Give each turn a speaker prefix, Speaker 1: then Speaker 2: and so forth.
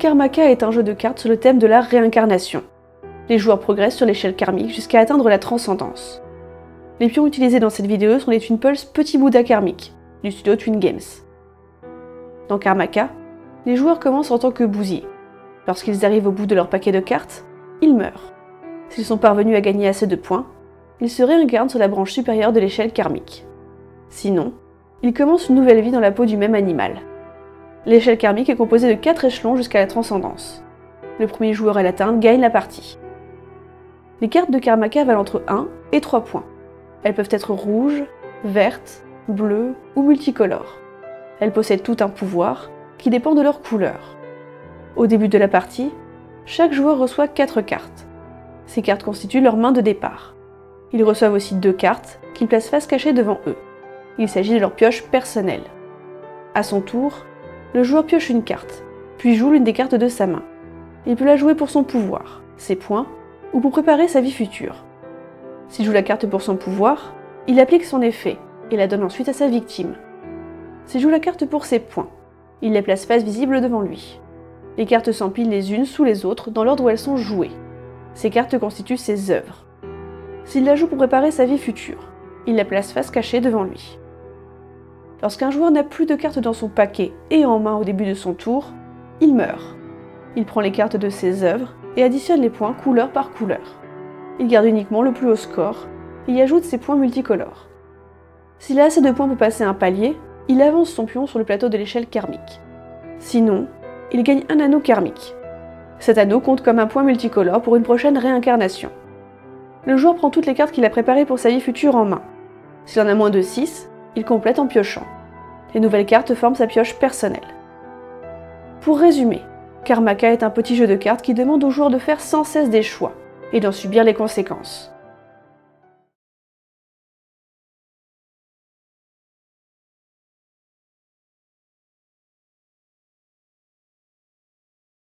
Speaker 1: Karmaka est un jeu de cartes sur le thème de la réincarnation. Les joueurs progressent sur l'échelle karmique jusqu'à atteindre la transcendance. Les pions utilisés dans cette vidéo sont les Twin Pulse Petit Bouddha karmique, du studio Twin Games. Dans Karmaka, les joueurs commencent en tant que bousiers. Lorsqu'ils arrivent au bout de leur paquet de cartes, ils meurent. S'ils sont parvenus à gagner assez de points, ils se réincarnent sur la branche supérieure de l'échelle karmique. Sinon, ils commencent une nouvelle vie dans la peau du même animal. L'échelle karmique est composée de 4 échelons jusqu'à la transcendance. Le premier joueur à l'atteindre gagne la partie. Les cartes de Karmaka valent entre 1 et 3 points. Elles peuvent être rouges, vertes, bleues ou multicolores. Elles possèdent tout un pouvoir qui dépend de leur couleur. Au début de la partie, chaque joueur reçoit 4 cartes. Ces cartes constituent leur main de départ. Ils reçoivent aussi deux cartes qu'ils placent face cachée devant eux. Il s'agit de leur pioche personnelle. À son tour, le joueur pioche une carte, puis joue l'une des cartes de sa main. Il peut la jouer pour son pouvoir, ses points, ou pour préparer sa vie future. S'il joue la carte pour son pouvoir, il applique son effet et la donne ensuite à sa victime. S'il joue la carte pour ses points, il les place face visible devant lui. Les cartes s'empilent les unes sous les autres dans l'ordre où elles sont jouées. Ces cartes constituent ses œuvres. S'il la joue pour préparer sa vie future, il la place face cachée devant lui. Lorsqu'un joueur n'a plus de cartes dans son paquet et en main au début de son tour, il meurt. Il prend les cartes de ses œuvres et additionne les points couleur par couleur. Il garde uniquement le plus haut score et y ajoute ses points multicolores. S'il a assez de points pour passer un palier, il avance son pion sur le plateau de l'échelle karmique. Sinon, il gagne un anneau karmique. Cet anneau compte comme un point multicolore pour une prochaine réincarnation. Le joueur prend toutes les cartes qu'il a préparées pour sa vie future en main. S'il en a moins de 6, il complète en piochant. Les nouvelles cartes forment sa pioche personnelle. Pour résumer, Karmaka est un petit jeu de cartes qui demande aux joueurs de faire sans cesse des choix et d'en subir les conséquences.